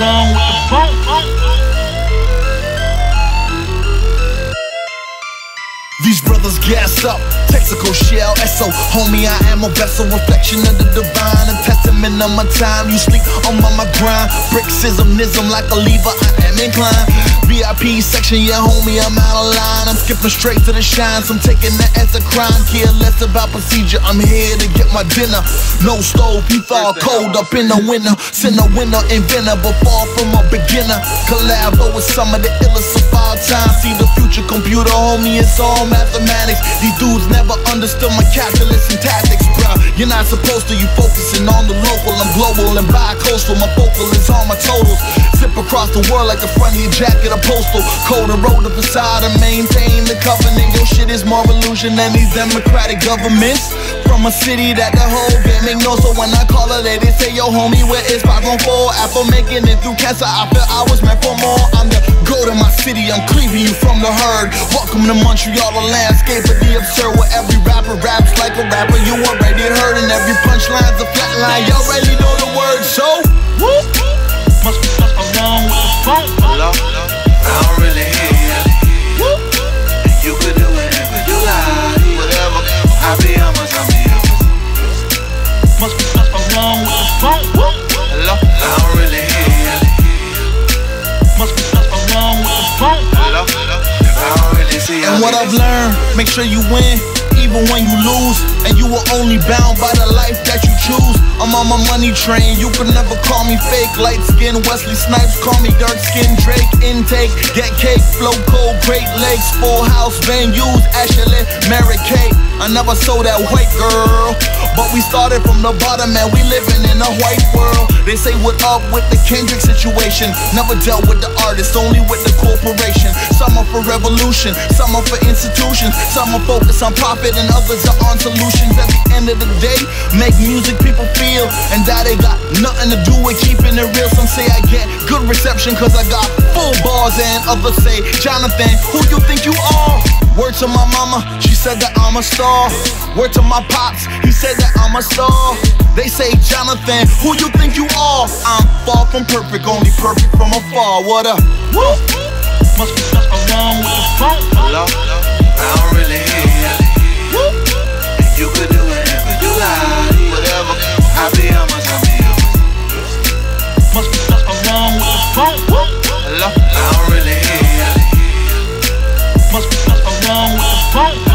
wrong with the funk. These brothers gas up, Texaco shell, Esso. Homie, I am a vessel, reflection of the divine. A testament of my time. You sleep, on my grind. Bricksism, nism like a lever, I am inclined. VIP section, yeah, homie, I'm out of line. I'm skipping straight to the shines. I'm taking that as a crime. Care less about procedure. I'm here to get my dinner. No stove, you fall cold up in the winter. Send a winner, inventor, but far from a beginner. Collabo with some of the illest of all time. See the future computer, homie, it's all mathematics. These dudes never understood my calculus and tactics. You're not supposed to, you focusing on the local. I'm global and bi-coastal. My focal is on my totals. Zip across the world like the front of your jacket, a postal. Code and roll the facade and maintain the covenant. Your shit is more illusion than these democratic governments. From a city that the whole game ignores. So when I call her, they say, yo, homie, where is 514? After making it through cancer, I felt I was meant for more. I'm the go to my city, I'm cleaving you from the herd. Welcome to Montreal, the landscape of the absurd. Where every rapper raps like a rapper, you already punchline's a flat line, you already know the words. So, whoop. Must be something wrong with the funk. Hello? I don't really hear you. And you could do whatever you like. Whatever. I be honest, I be honest. Must be something wrong with the funk. Hello? I don't really hear you. Must be something wrong with the funk. Hello? I don't really see And what I've learned, make sure you win, even when you lose. And you are only bound by the life that you choose. I'm on my money train, you can never call me fake. Light skin, Wesley Snipes, call me dark skin Drake. Intake, get cake, flow cold, great legs, full house, venues, Ashley, Mary Kate. I never saw that white girl. But we started from the bottom and we living in a white world. They say what up with the Kendrick situation. Never dealt with the artist, only with the corporation. Some are for revolution, some are for institutions. Some are focused on profit and others are on solutions. At day, make music people feel. And that ain't got nothing to do with keeping it real. Some say I get good reception cause I got full bars and others say, Jonathan, who you think you are? Word to my mama, she said that I'm a star. Word to my pops, he said that I'm a star. They say, Jonathan, who you think you are? I'm far from perfect, only perfect from afar. What up? Woo! Must be something wrong with the funk. Hello? Funk.